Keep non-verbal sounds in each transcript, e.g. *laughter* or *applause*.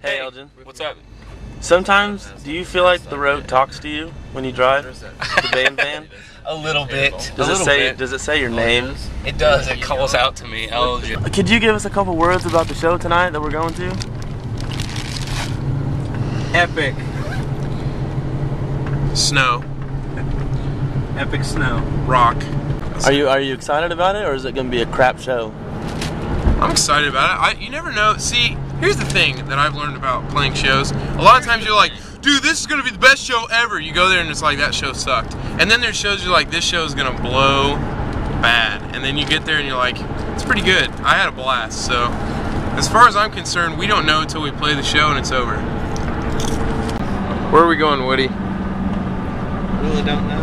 Hey, Elgin. What's up? Sometimes, do you feel like the road talks to you when you drive the band van? *laughs* A little bit. Does a it say bit. Does it say your name? It does. It calls out to me. Elgin. Could you give us a couple words about the show tonight that we're going to? Epic. Snow. Epic snow. Rock. Are you Are you excited about it, or is it going to be a crap show? I'm excited about it. I, you never know. See, here's the thing that I've learned about playing shows. A lot of times you're like, dude, this is gonna be the best show ever. You go there and it's like that show sucked. And then there's shows you're like, this show is gonna blow bad. And then you get there and you're like, it's pretty good. I had a blast. So, as far as I'm concerned, we don't know until we play the show and it's over. Where are we going, Woody? Really don't know.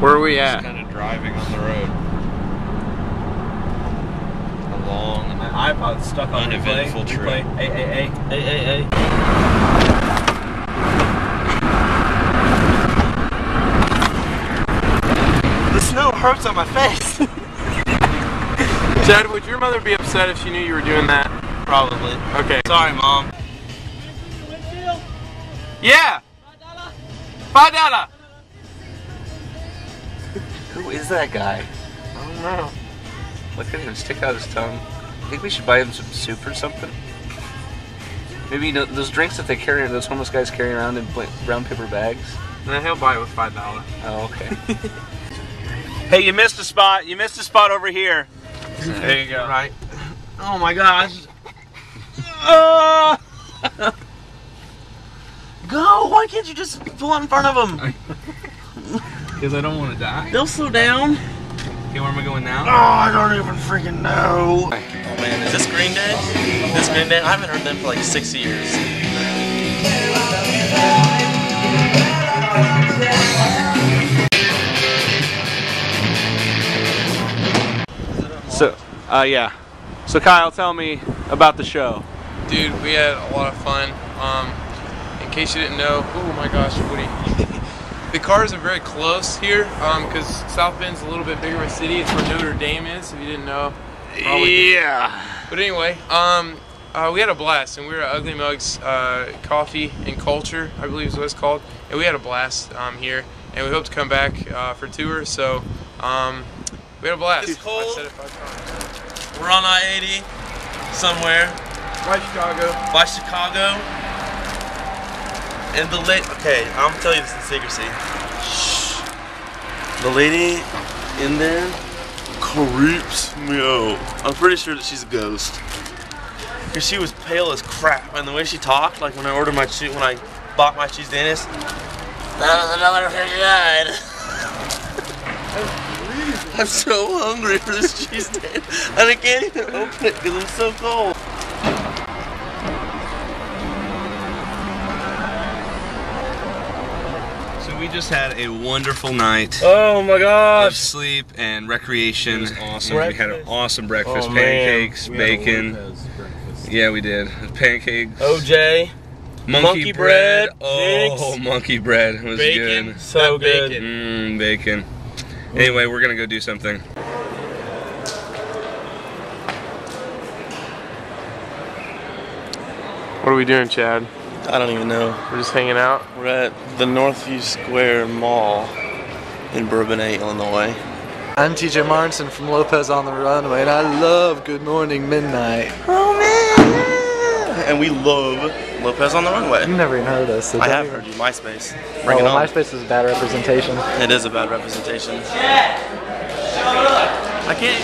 Where are we at? Just kind of driving on the road. Along. My iPod's stuck on Uneventful replay. trip. Replay. Hey, hey, hey. Hey, hey, hey. The snow hurts on my face. *laughs* Chad, would your mother be upset if she knew you were doing that? Probably. Okay. Sorry, mom. Yeah. Five dollar. Who is that guy? I don't know. Look at him stick out his tongue. I think we should buy him some soup or something. Maybe you know, those drinks that they carry, those homeless guys carry around in brown paper bags. Then he'll buy it with five dollar. Oh, okay. *laughs* Hey, you missed a spot. You missed a spot over here. There you go. Right. Oh my gosh. Uh, *laughs* go! Why can't you just pull out in front of them? Because *laughs* I don't want to die. They'll slow down. Okay, where am I going now? Oh, now? I don't even freaking know. Oh man, is this Green Day? This Green Day? I haven't heard them for like six years. So, uh, yeah. So, Kyle, tell me about the show. Dude, we had a lot of fun. Um, in case you didn't know, oh my gosh, Woody. The cars are very close here because South Bend's a little bit bigger of a city. It's where Notre Dame is, if you didn't know. Probably Yeah. But anyway, um, uh, we had a blast, and we were at Ugly Mugs uh, Coffee and Culture, I believe is what it's called, and we had a blast um, here, and we hope to come back uh, for tour. So um, we had a blast. It's cold. I said it five times. We're on I-80 somewhere By Chicago. by Chicago. And the lady, okay, I'm gonna tell you this in secrecy. Shh. The lady in there creeps me out. I'm pretty sure that she's a ghost. Cause she was pale as crap, and the way she talked, like when I ordered my cheese, when I bought my cheese Dennis, that was another good. I'm so hungry for this cheese Dennis, and I can't even open it because I'm so cold. We just had a wonderful night Oh my of gosh! sleep and recreation. It was awesome. We had an awesome oh, breakfast, Oh, man. pancakes, bacon. Yeah, we did. Pancakes. OJ, monkey, monkey bread, Oh, pigs, monkey bread was bacon, good. so That good. bacon. Mmm, bacon. Anyway, we're gonna go do something. What are we doing, Chad? I don't even know. We're just hanging out. We're at the Northfield Square Mall in Bourbonnais, Illinois. I'm TJ Martinson from Lopez on the Runway, and I love Good Morning Midnight. Oh man! And we love Lopez on the Runway. You've never even heard of us. So I have even- heard you. MySpace. Oh, Bring it well, on. MySpace is a bad representation. It is a bad representation. Yeah. I can't.